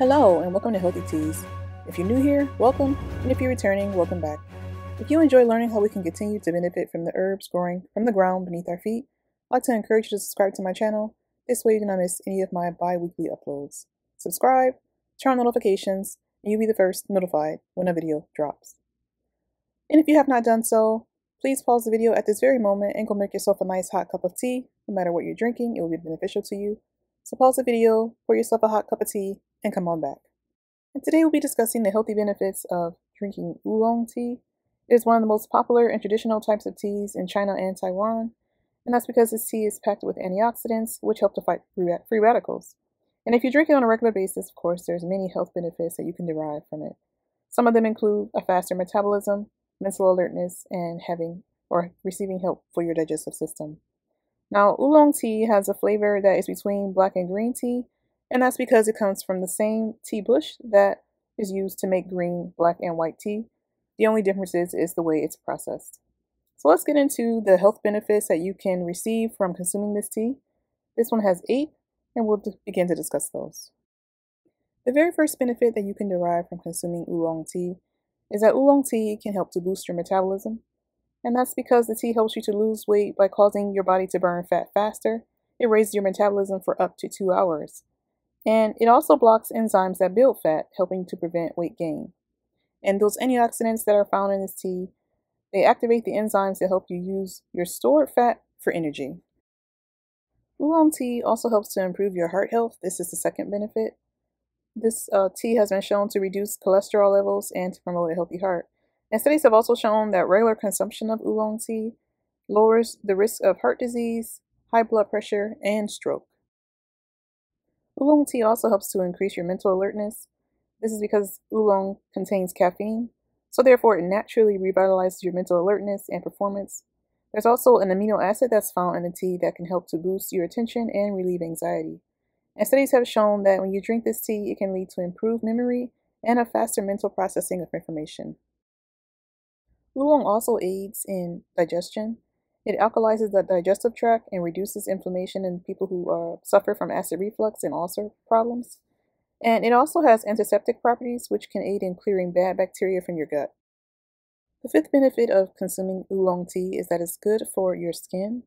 Hello, and welcome to Healthy Teas. If you're new here, welcome, and if you're returning, welcome back. If you enjoy learning how we can continue to benefit from the herbs growing from the ground beneath our feet, I'd like to encourage you to subscribe to my channel. This way you do not miss any of my bi weekly uploads. Subscribe, turn on notifications, and you'll be the first notified when a video drops. And if you have not done so, please pause the video at this very moment and go make yourself a nice hot cup of tea. No matter what you're drinking, it will be beneficial to you. So pause the video, pour yourself a hot cup of tea, and come on back. And today we'll be discussing the healthy benefits of drinking oolong tea. It is one of the most popular and traditional types of teas in China and Taiwan, and that's because this tea is packed with antioxidants, which help to fight free radicals. And if you drink it on a regular basis, of course, there's many health benefits that you can derive from it. Some of them include a faster metabolism, mental alertness, and having or receiving help for your digestive system. Now, oolong tea has a flavor that is between black and green tea, and that's because it comes from the same tea bush that is used to make green, black, and white tea. The only difference is, is the way it's processed. So let's get into the health benefits that you can receive from consuming this tea. This one has eight, and we'll begin to discuss those. The very first benefit that you can derive from consuming oolong tea is that oolong tea can help to boost your metabolism. And that's because the tea helps you to lose weight by causing your body to burn fat faster. It raises your metabolism for up to two hours. And it also blocks enzymes that build fat, helping to prevent weight gain. And those antioxidants that are found in this tea, they activate the enzymes that help you use your stored fat for energy. Oolong tea also helps to improve your heart health. This is the second benefit. This uh, tea has been shown to reduce cholesterol levels and to promote a healthy heart. And studies have also shown that regular consumption of oolong tea lowers the risk of heart disease, high blood pressure, and stroke. Oolong tea also helps to increase your mental alertness. This is because oolong contains caffeine, so therefore it naturally revitalizes your mental alertness and performance. There's also an amino acid that's found in the tea that can help to boost your attention and relieve anxiety. And studies have shown that when you drink this tea, it can lead to improved memory and a faster mental processing of information. Oolong also aids in digestion, it alkalizes the digestive tract and reduces inflammation in people who uh, suffer from acid reflux and ulcer problems. And it also has antiseptic properties, which can aid in clearing bad bacteria from your gut. The fifth benefit of consuming oolong tea is that it's good for your skin.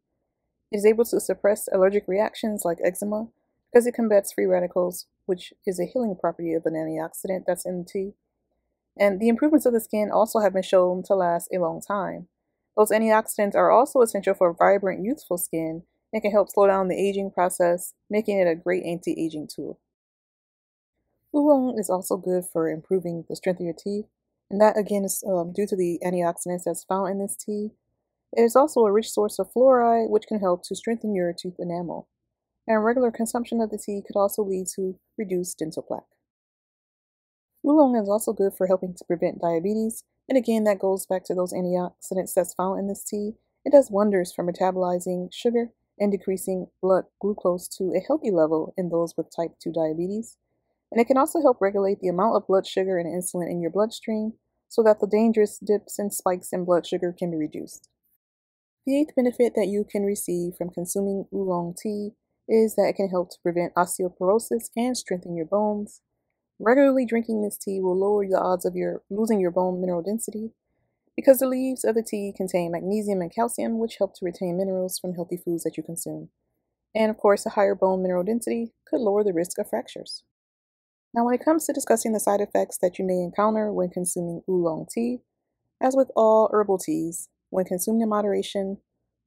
It is able to suppress allergic reactions like eczema because it combats free radicals, which is a healing property of an antioxidant that's in the tea. And the improvements of the skin also have been shown to last a long time. Those antioxidants are also essential for vibrant, youthful skin and can help slow down the aging process, making it a great anti-aging tool. Oolong is also good for improving the strength of your teeth, and that again is um, due to the antioxidants that's found in this tea. It is also a rich source of fluoride, which can help to strengthen your tooth enamel. And regular consumption of the tea could also lead to reduced dental plaque. Oolong is also good for helping to prevent diabetes and again, that goes back to those antioxidants that's found in this tea. It does wonders for metabolizing sugar and decreasing blood glucose to a healthy level in those with type 2 diabetes. And it can also help regulate the amount of blood sugar and insulin in your bloodstream so that the dangerous dips and spikes in blood sugar can be reduced. The eighth benefit that you can receive from consuming oolong tea is that it can help to prevent osteoporosis and strengthen your bones. Regularly drinking this tea will lower the odds of your losing your bone mineral density because the leaves of the tea contain magnesium and calcium, which help to retain minerals from healthy foods that you consume. And of course, a higher bone mineral density could lower the risk of fractures. Now, when it comes to discussing the side effects that you may encounter when consuming oolong tea, as with all herbal teas, when consumed in moderation,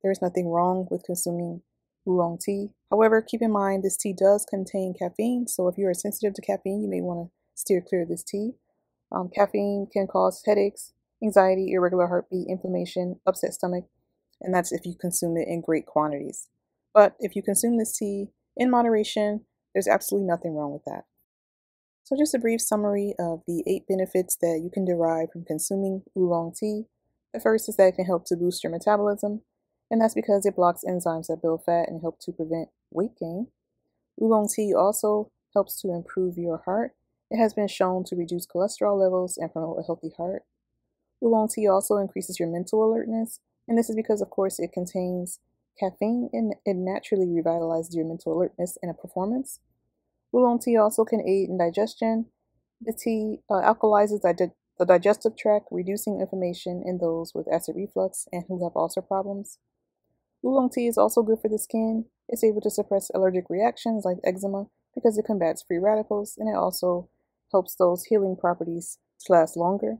there is nothing wrong with consuming oolong tea. However, keep in mind this tea does contain caffeine, so if you are sensitive to caffeine, you may want to steer clear of this tea. Um, caffeine can cause headaches, anxiety, irregular heartbeat, inflammation, upset stomach, and that's if you consume it in great quantities. But if you consume this tea in moderation, there's absolutely nothing wrong with that. So just a brief summary of the eight benefits that you can derive from consuming oolong tea. The first is that it can help to boost your metabolism and that's because it blocks enzymes that build fat and help to prevent weight gain. Oolong tea also helps to improve your heart. It has been shown to reduce cholesterol levels and promote a healthy heart. Oolong tea also increases your mental alertness, and this is because, of course, it contains caffeine and it naturally revitalizes your mental alertness and performance. Oolong tea also can aid in digestion. The tea uh, alkalizes the, the digestive tract, reducing inflammation in those with acid reflux and who have ulcer problems. Oolong tea is also good for the skin. It's able to suppress allergic reactions like eczema because it combats free radicals and it also helps those healing properties to last longer.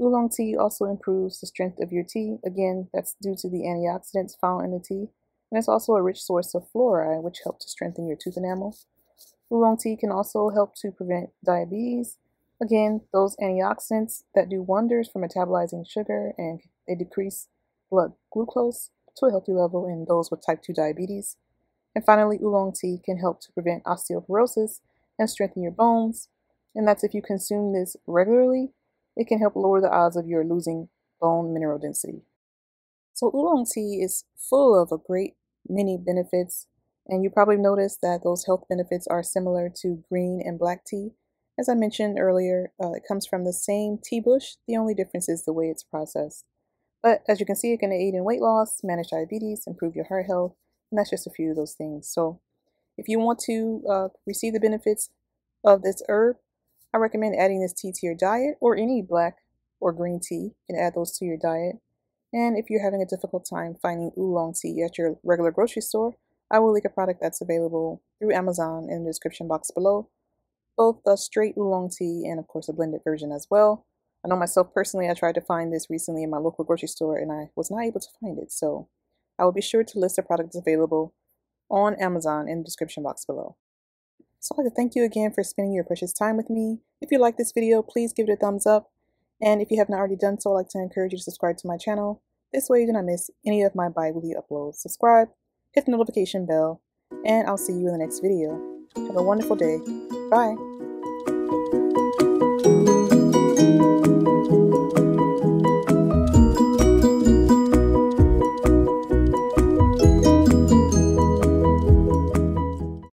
Oolong tea also improves the strength of your teeth. Again, that's due to the antioxidants found in the tea. And it's also a rich source of fluoride, which helps to strengthen your tooth enamel. Oolong tea can also help to prevent diabetes. Again, those antioxidants that do wonders for metabolizing sugar and they decrease blood glucose to a healthy level in those with type 2 diabetes. And finally, oolong tea can help to prevent osteoporosis and strengthen your bones. And that's if you consume this regularly, it can help lower the odds of your losing bone mineral density. So oolong tea is full of a great many benefits, and you probably noticed that those health benefits are similar to green and black tea. As I mentioned earlier, uh, it comes from the same tea bush, the only difference is the way it's processed. But as you can see, it can aid in weight loss, manage diabetes, improve your heart health, and that's just a few of those things. So if you want to uh, receive the benefits of this herb, I recommend adding this tea to your diet or any black or green tea. You can add those to your diet. And if you're having a difficult time finding oolong tea at your regular grocery store, I will link a product that's available through Amazon in the description box below. Both the straight oolong tea and of course a blended version as well. I know myself personally, I tried to find this recently in my local grocery store and I was not able to find it. So I will be sure to list the products available on Amazon in the description box below. So I'd like to thank you again for spending your precious time with me. If you like this video, please give it a thumbs up. And if you have not already done so, I'd like to encourage you to subscribe to my channel. This way you do not miss any of my bi-weekly uploads. Subscribe, hit the notification bell, and I'll see you in the next video. Have a wonderful day. Bye.